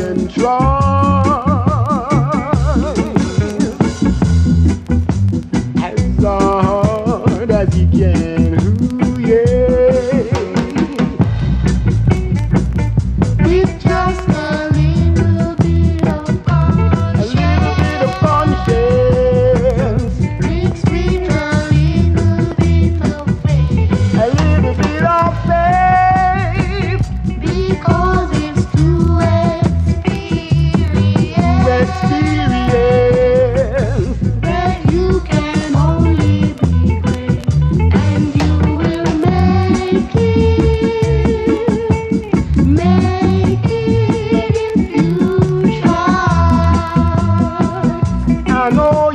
and try as hard as he can. I know